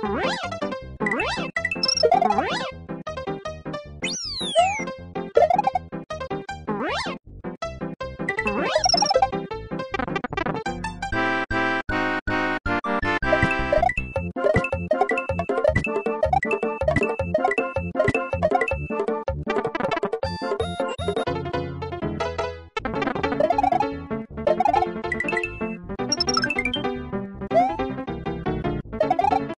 Bye.